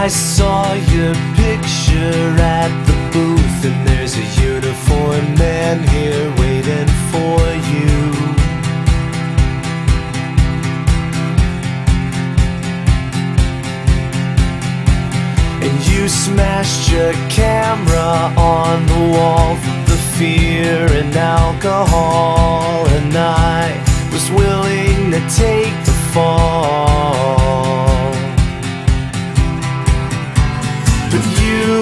I saw your picture at the booth, and there's a uniformed man here waiting for you. And you smashed your camera on the wall from the fear and alcohol, and I was willing to take the. you